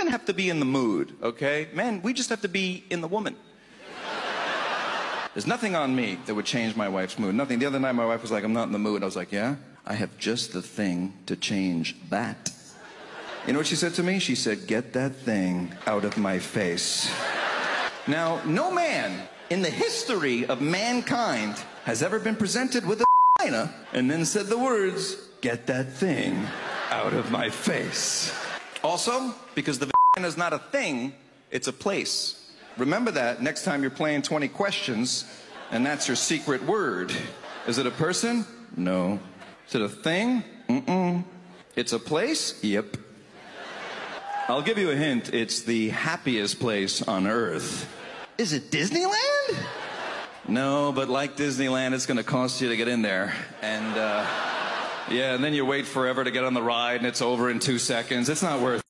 women have to be in the mood, okay? Men, we just have to be in the woman. There's nothing on me that would change my wife's mood. Nothing. The other night, my wife was like, I'm not in the mood. I was like, Yeah? I have just the thing to change that. You know what she said to me? She said, Get that thing out of my face. Now, no man in the history of mankind has ever been presented with a vagina and then said the words, Get that thing out of my face. Also, because the vagina is not a thing, it's a place. Remember that next time you're playing 20 questions and that's your secret word. Is it a person? No. Is it a thing? Mm-mm. It's a place? Yep. I'll give you a hint. It's the happiest place on earth. Is it Disneyland? No, but like Disneyland, it's going to cost you to get in there. And, uh, yeah, and then you wait forever to get on the ride and it's over in two seconds. It's not worth